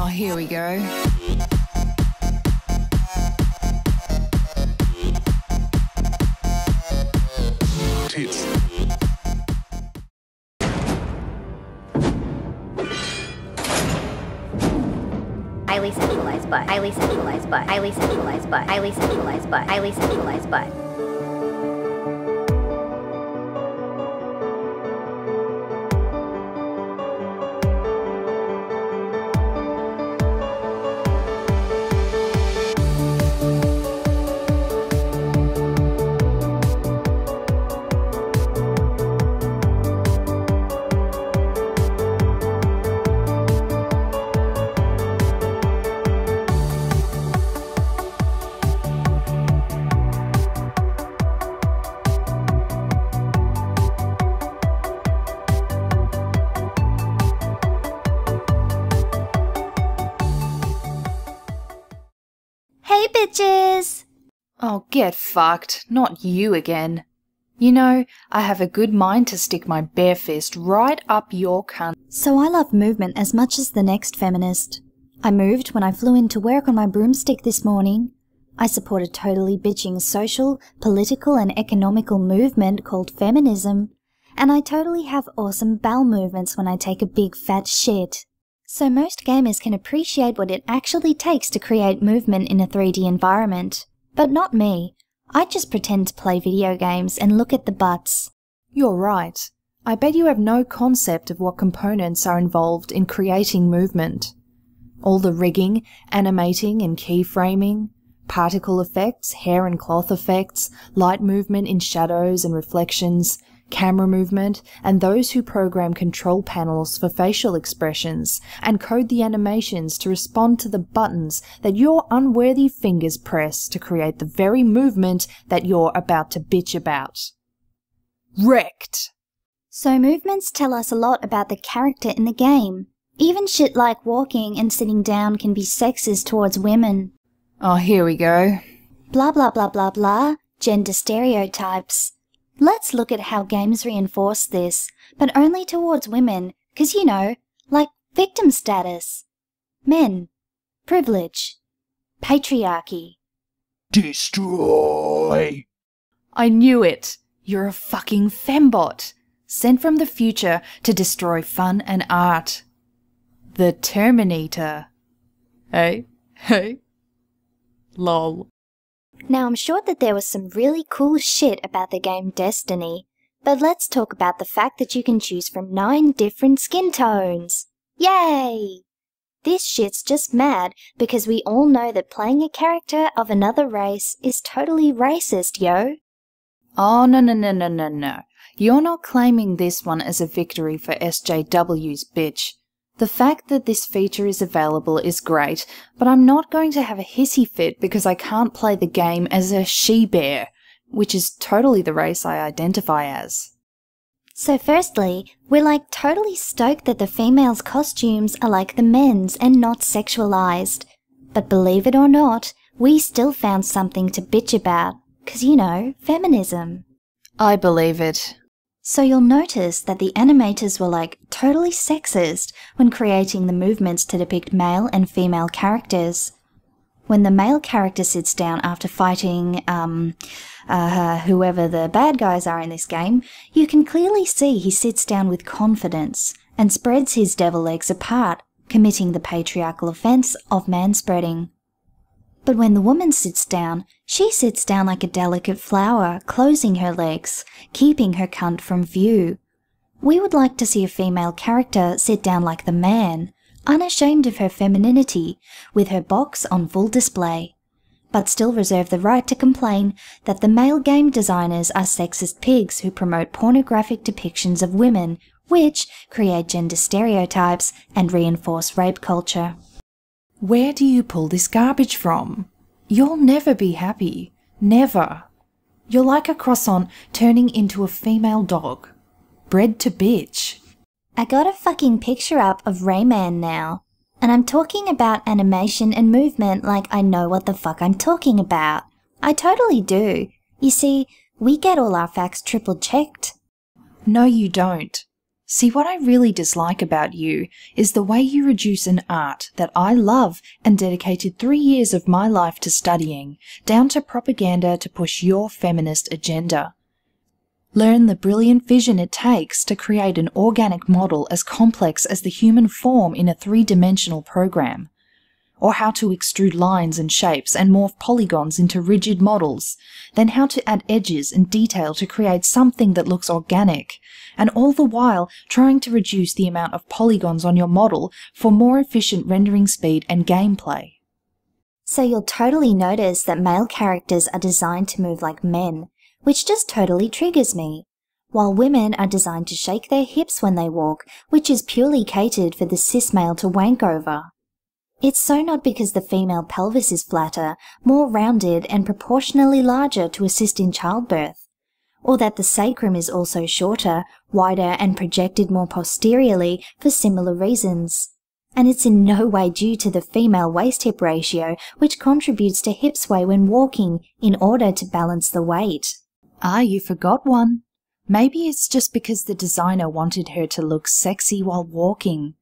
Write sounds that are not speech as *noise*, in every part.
Oh, here we go. Tits. highly sexualized butt, highly sexualized butt, highly sexualized butt, highly sexualized butt, highly sexualized butt. Hey, bitches! Oh, get fucked. Not you again. You know, I have a good mind to stick my bare fist right up your cunt. So I love movement as much as the next feminist. I moved when I flew into work on my broomstick this morning. I support a totally bitching social, political, and economical movement called feminism. And I totally have awesome bowel movements when I take a big fat shit. So most gamers can appreciate what it actually takes to create movement in a 3D environment. But not me. I just pretend to play video games and look at the butts. You're right. I bet you have no concept of what components are involved in creating movement. All the rigging, animating and keyframing, particle effects, hair and cloth effects, light movement in shadows and reflections, camera movement, and those who program control panels for facial expressions and code the animations to respond to the buttons that your unworthy fingers press to create the very movement that you're about to bitch about. Wrecked! So movements tell us a lot about the character in the game. Even shit like walking and sitting down can be sexist towards women. Oh, here we go. Blah blah blah blah blah. Gender stereotypes. Let's look at how games reinforce this, but only towards women, 'cause you know, like victim status. Men. Privilege. Patriarchy. Destroy. I knew it! You're a fucking fembot! Sent from the future to destroy fun and art. The Terminator. Hey? Hey? Lol. Now I'm sure that there was some really cool shit about the game Destiny, but let's talk about the fact that you can choose from nine different skin tones. Yay! This shit's just mad because we all know that playing a character of another race is totally racist, yo. Oh, no, no, no, no, no, no. You're not claiming this one as a victory for SJWs, bitch. The fact that this feature is available is great, but I'm not going to have a hissy fit because I can't play the game as a she-bear, which is totally the race I identify as. So firstly, we're like totally stoked that the females' costumes are like the men's and not sexualized. But believe it or not, we still found something to bitch about. 'Cause you know, feminism. I believe it. So you'll notice that the animators were like totally sexist when creating the movements to depict male and female characters. When the male character sits down after fighting, um, uh, whoever the bad guys are in this game, you can clearly see he sits down with confidence and spreads his devil legs apart, committing the patriarchal offense of manspreading. But when the woman sits down, she sits down like a delicate flower, closing her legs, keeping her cunt from view. We would like to see a female character sit down like the man, unashamed of her femininity, with her box on full display, but still reserve the right to complain that the male game designers are sexist pigs who promote pornographic depictions of women, which create gender stereotypes and reinforce rape culture. Where do you pull this garbage from? You'll never be happy. Never. You're like a croissant turning into a female dog. Bred to bitch. I got a fucking picture up of Rayman now. And I'm talking about animation and movement like I know what the fuck I'm talking about. I totally do. You see, we get all our facts triple checked. No, you don't. See, what I really dislike about you is the way you reduce an art that I love and dedicated three years of my life to studying down to propaganda to push your feminist agenda. Learn the brilliant vision it takes to create an organic model as complex as the human form in a three dimensional program or how to extrude lines and shapes and morph polygons into rigid models, then how to add edges and detail to create something that looks organic, and all the while trying to reduce the amount of polygons on your model for more efficient rendering speed and gameplay. So you'll totally notice that male characters are designed to move like men, which just totally triggers me. While women are designed to shake their hips when they walk, which is purely catered for the cis male to wank over. It's so not because the female pelvis is flatter, more rounded, and proportionally larger to assist in childbirth, or that the sacrum is also shorter, wider, and projected more posteriorly for similar reasons. And it's in no way due to the female waist hip ratio, which contributes to hip sway when walking in order to balance the weight. Ah, you forgot one. Maybe it's just because the designer wanted her to look sexy while walking.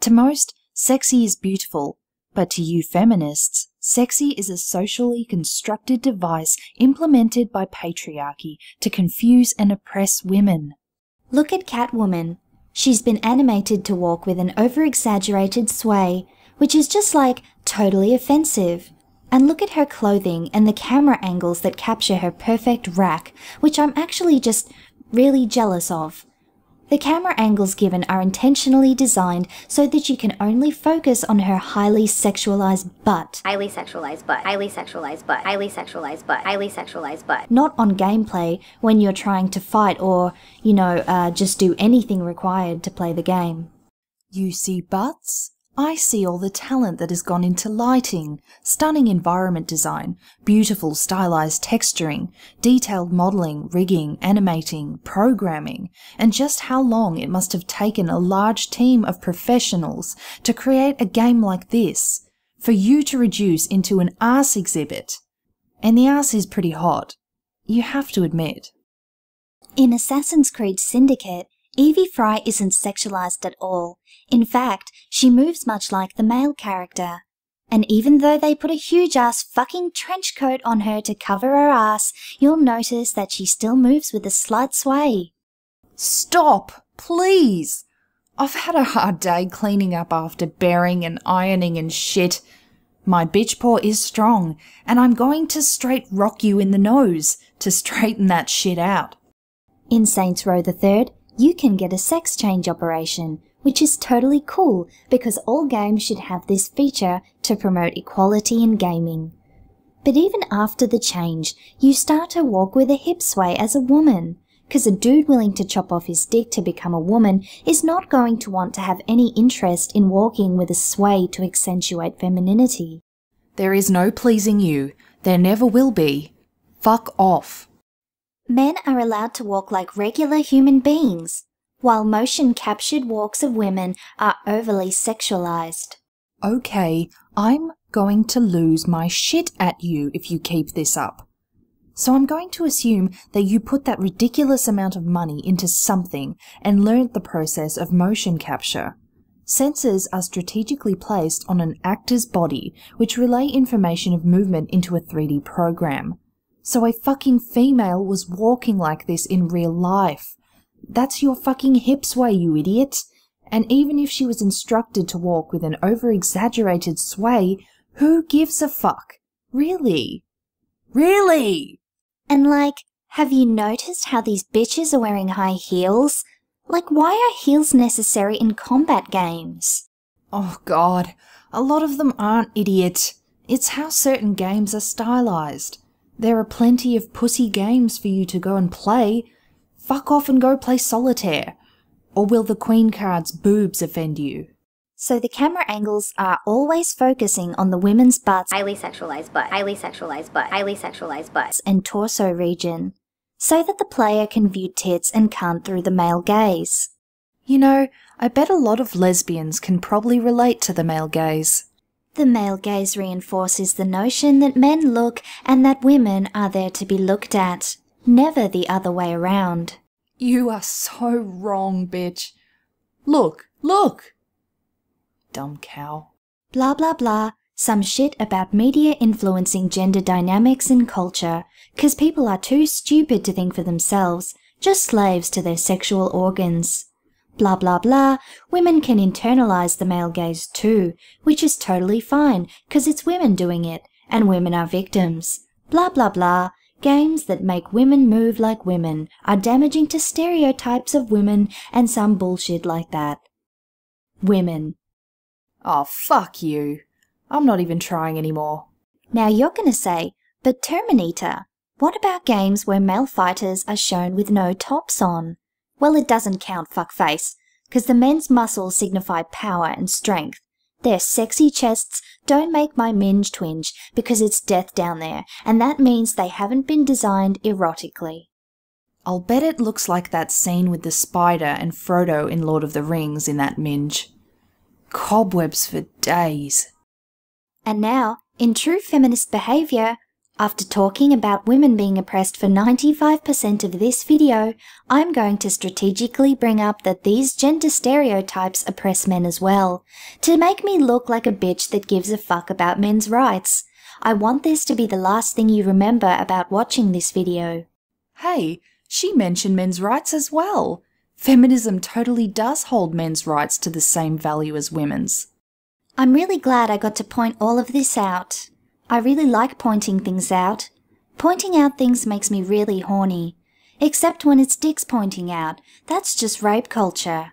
To most, Sexy is beautiful, but to you feminists, sexy is a socially constructed device implemented by patriarchy to confuse and oppress women. Look at Catwoman. She's been animated to walk with an over-exaggerated sway, which is just like totally offensive. And look at her clothing and the camera angles that capture her perfect rack, which I'm actually just really jealous of. The camera angles given are intentionally designed so that you can only focus on her highly sexualized butt. Highly sexualized butt. Highly sexualized butt. Highly sexualized butt. Highly sexualized butt. Not on gameplay when you're trying to fight or, you know, uh, just do anything required to play the game. You see butts? I see all the talent that has gone into lighting, stunning environment design, beautiful stylized texturing, detailed modeling, rigging, animating, programming, and just how long it must have taken a large team of professionals to create a game like this for you to reduce into an ass exhibit. And the ass is pretty hot. You have to admit. In Assassin's Creed Syndicate, Evie Frye isn't sexualized at all. In fact, she moves much like the male character. And even though they put a huge ass fucking trench coat on her to cover her ass, you'll notice that she still moves with a slight sway. Stop, please! I've had a hard day cleaning up after bearing and ironing and shit. My bitch paw is strong, and I'm going to straight rock you in the nose to *laughs* straighten that shit out. In Saints Row the Third, you can get a sex change operation, which is totally cool because all games should have this feature to promote equality in gaming. But even after the change, you start to walk with a hip sway as a woman, because a dude willing to chop off his dick to become a woman is not going to want to have any interest in walking with a sway to accentuate femininity. There is no pleasing you. There never will be. Fuck off. Men are allowed to walk like regular human beings, while motion captured walks of women are overly sexualized. Okay, I'm going to lose my shit at you if you keep this up. So I'm going to assume that you put that ridiculous amount of money into something and learnt the process of motion capture. Sensors are strategically placed on an actor's body which relay information of movement into a 3D program. So a fucking female was walking like this in real life. That's your fucking hip sway, you idiot. And even if she was instructed to walk with an over exaggerated sway, who gives a fuck? Really? Really? And like, have you noticed how these bitches are wearing high heels? Like, why are heels necessary in combat games? Oh god, a lot of them aren't idiot. It's how certain games are stylized. There are plenty of pussy games for you to go and play. Fuck off and go play solitaire. Or will the queen card's boobs offend you? So the camera angles are always focusing on the women's butts Highly sexualized butt. Highly sexualized butt. Highly sexualized butt. and torso region, so that the player can view tits and cunt through the male gaze. You know, I bet a lot of lesbians can probably relate to the male gaze. The male gaze reinforces the notion that men look and that women are there to be looked at, never the other way around. You are so wrong, bitch. Look, look! Dumb cow. Blah blah blah. Some shit about media influencing gender dynamics in culture, 'cause people are too stupid to think for themselves, just slaves to their sexual organs. Blah blah blah. Women can internalize the male gaze too, which is totally fine, 'cause it's women doing it, and women are victims. Blah blah blah. Games that make women move like women are damaging to stereotypes of women and some bullshit like that. Women. Oh, fuck you. I'm not even trying anymore. Now you're gonna say, but Terminator, what about games where male fighters are shown with no tops on? Well, it doesn't count, fuckface, because the men's muscles signify power and strength. Their sexy chests don't make my minge twinge because it's death down there, and that means they haven't been designed erotically. I'll bet it looks like that scene with the spider and Frodo in Lord of the Rings in that minge. Cobwebs for days. And now, in true feminist behaviour, after talking about women being oppressed for 95% of this video, I'm going to strategically bring up that these gender stereotypes oppress men as well, to make me look like a bitch that gives a fuck about men's rights. I want this to be the last thing you remember about watching this video. Hey, she mentioned men's rights as well. Feminism totally does hold men's rights to the same value as women's. I'm really glad I got to point all of this out. I really like pointing things out. Pointing out things makes me really horny. Except when it's dicks pointing out. That's just rape culture.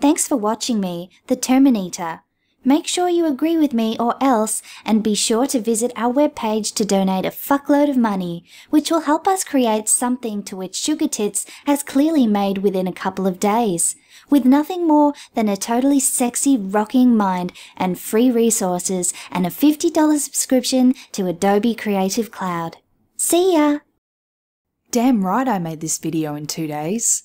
Thanks for watching me, The Terminator. Make sure you agree with me or else, and be sure to visit our webpage to donate a fuckload of money, which will help us create something to which Sugar Tits has clearly made within a couple of days, with nothing more than a totally sexy rocking mind and free resources and a $50 subscription to Adobe Creative Cloud. See ya! Damn right I made this video in two days.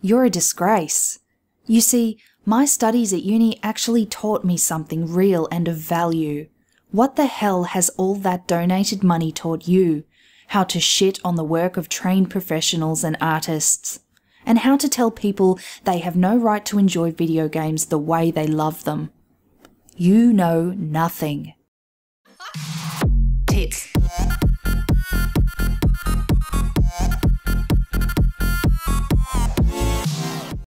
You're a disgrace. You see, my studies at uni actually taught me something real and of value. What the hell has all that donated money taught you? How to shit on the work of trained professionals and artists. And how to tell people they have no right to enjoy video games the way they love them. You know nothing.